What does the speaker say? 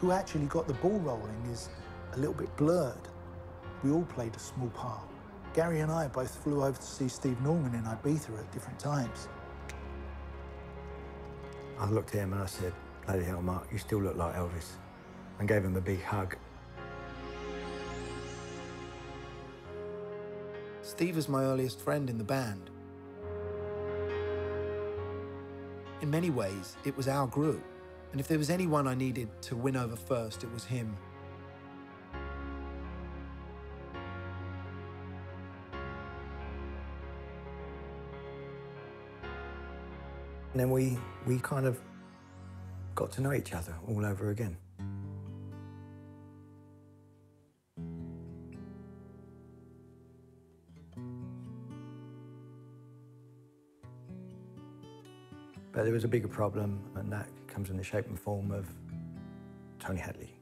who actually got the ball rolling is a little bit blurred. We all played a small part. Gary and I both flew over to see Steve Norman in Ibiza at different times. I looked at him and I said, bloody hell, Mark, you still look like Elvis. And gave him a big hug. Steve was my earliest friend in the band. In many ways, it was our group. And if there was anyone I needed to win over first, it was him. And then we, we kind of got to know each other all over again. But there was a bigger problem, and that comes in the shape and form of Tony Hadley.